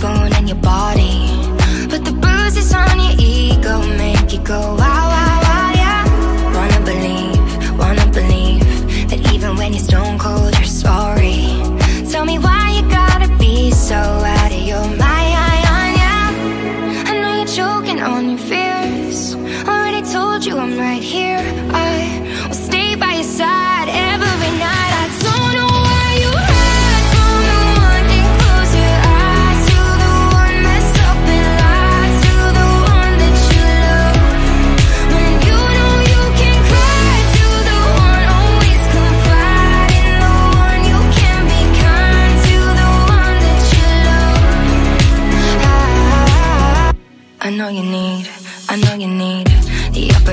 hard going in your body. But the bruises on your ego make you go wow, wow, wow, yeah. Wanna believe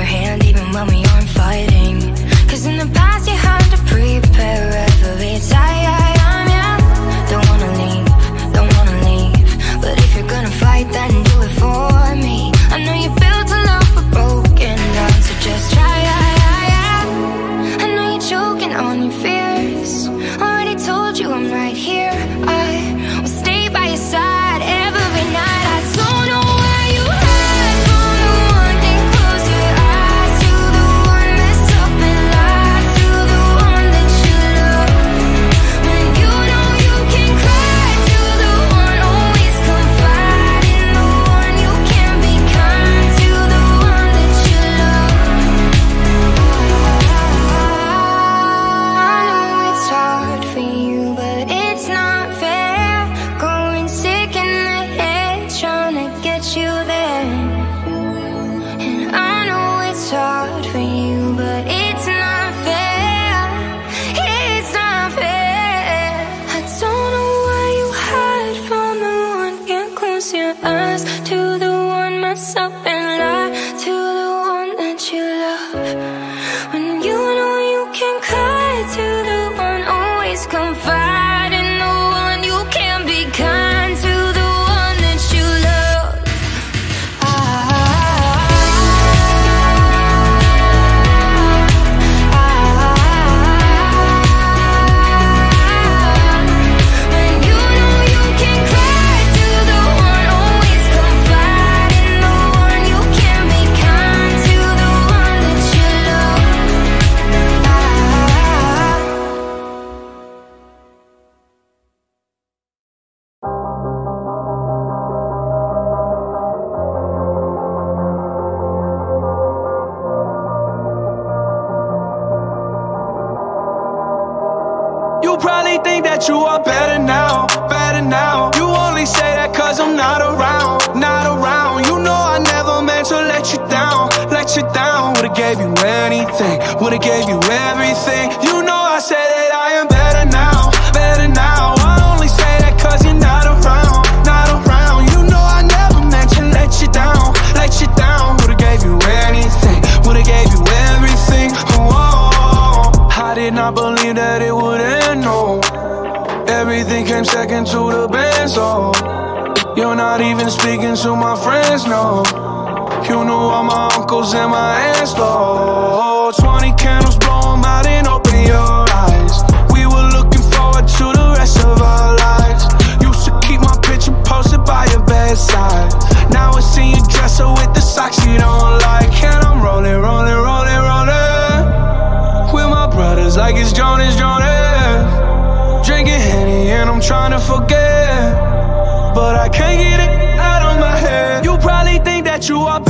upper hand even when we aren't fighting. Cause in the past you had to prepare every time probably think that you are better now, better now. You only say that cause I'm not around, not around. You know I never meant to let you down, let you down. Would've gave you anything, would've gave you everything. You know I said that I am better now, better now. I only say that cause you're not around, not around. You know I never meant to let you down, let you down. Would've gave you anything, would've gave you everything. Oh, oh, oh. I did not believe sticking to the bands, so You're not even speaking to my friends, no. You know all my uncles and my aunts, though. 20 candles, blow them out and open your eyes. We were looking forward to the rest of our lives. Used to keep my picture posted by your bedside. Now I see you dresser with the socks you don't like. And I'm rolling, rolling, rolling, rolling. With my brothers like it's Jonas trying to forget, but I can't get it out of my head. You probably think that you are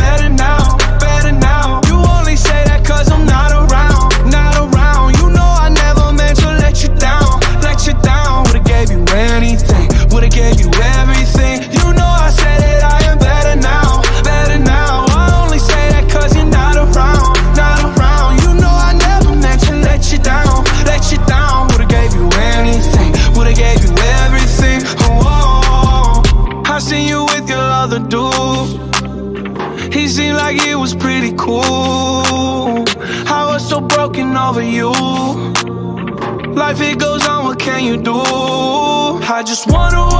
I just wanna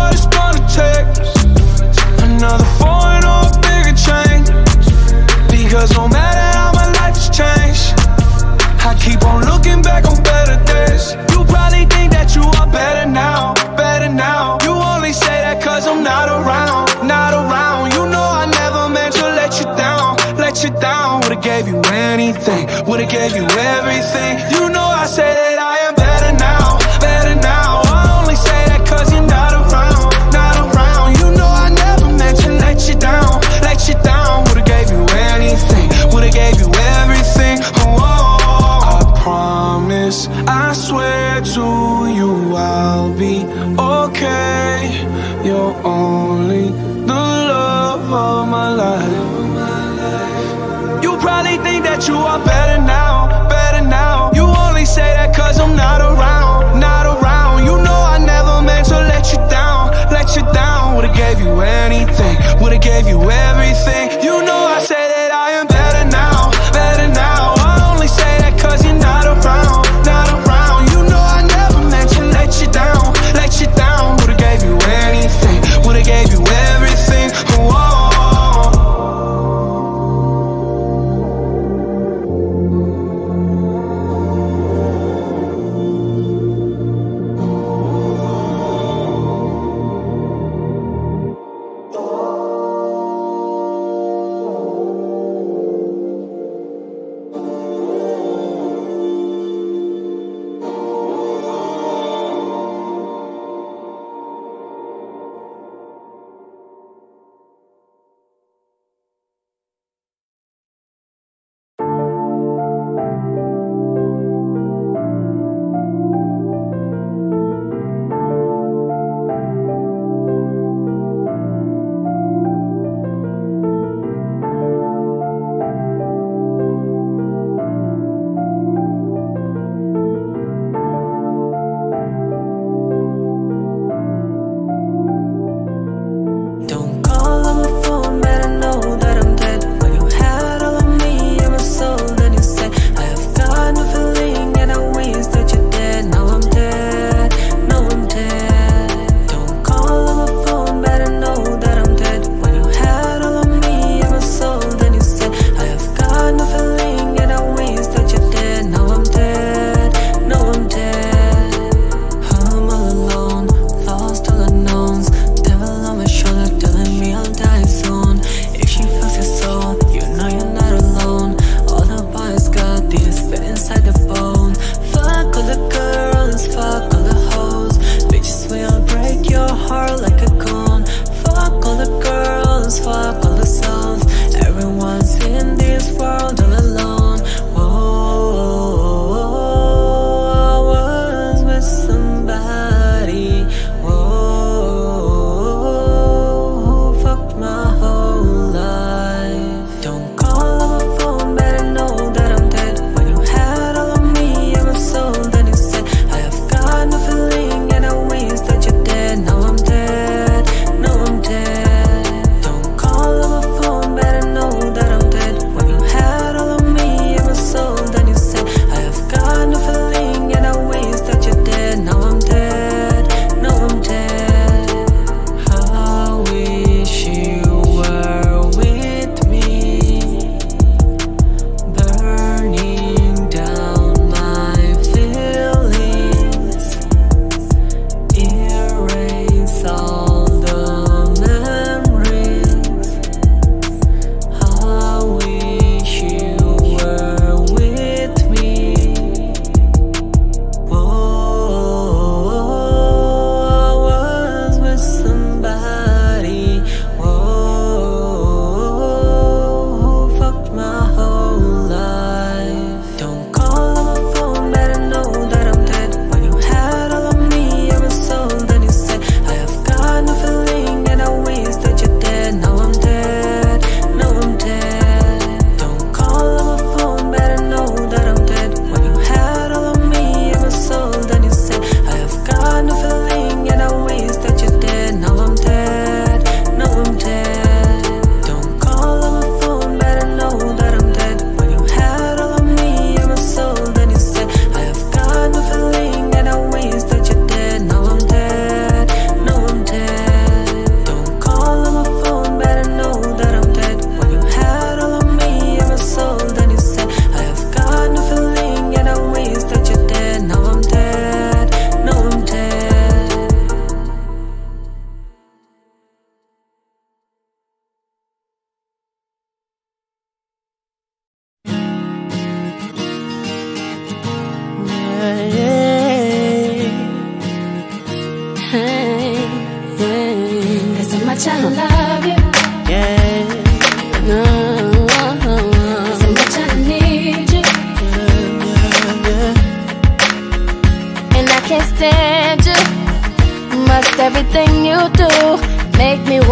once in this world all alone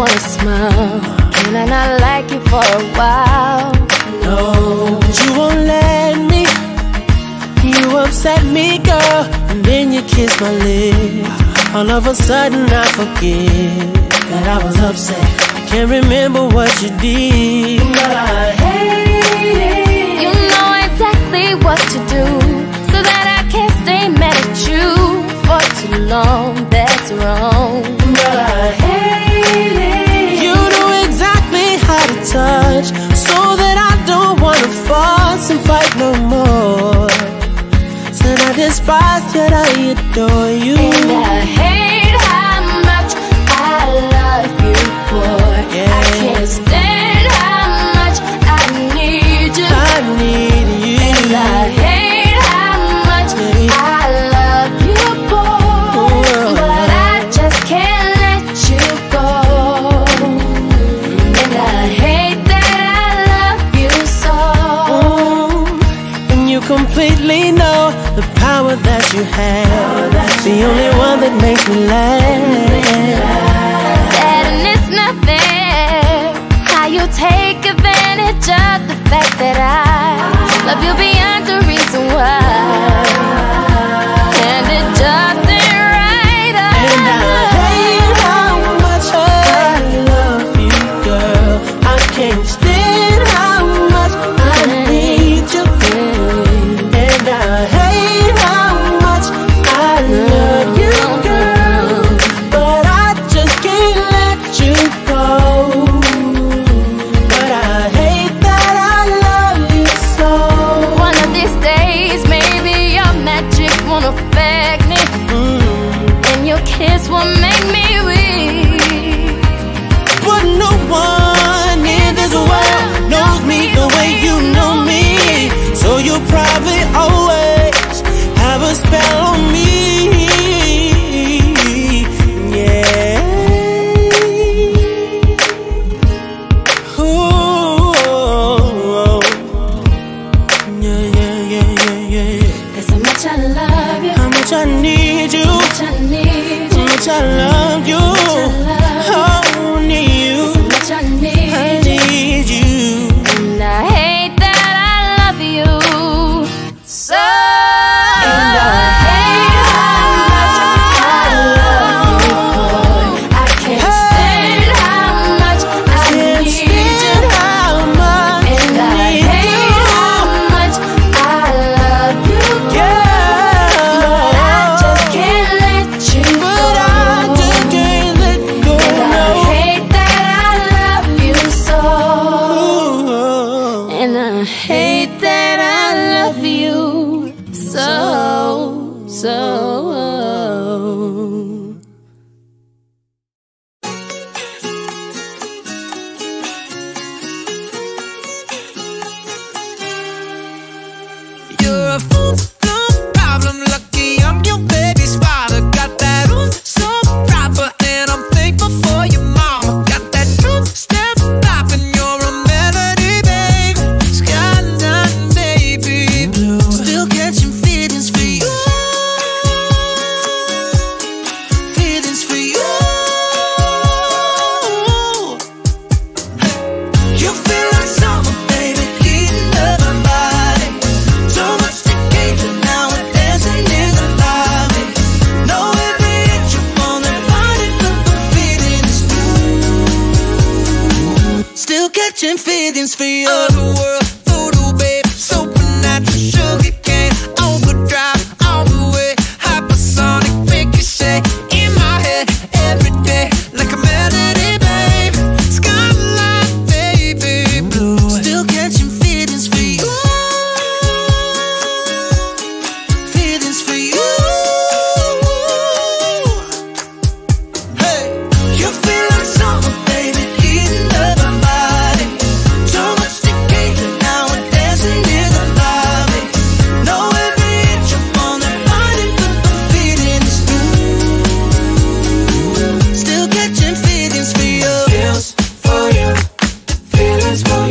wanna smile. Can I not like you for a while? No, but you won't let me. You upset me, girl. And then you kiss my lips. All of a sudden, I forget that I was upset. I can't remember what you did. But I hate it. You know exactly what to do. So that I can't stay mad at you for too long. That's wrong. But I much so that I don't wanna fuss and fight no more. Said I despise, yet I adore you. And uh, I hate have. The only one that makes me laugh. Sadness, nothing. How you take advantage of the fact that I love you beyond the reason why. feelings for you. Oh. The world just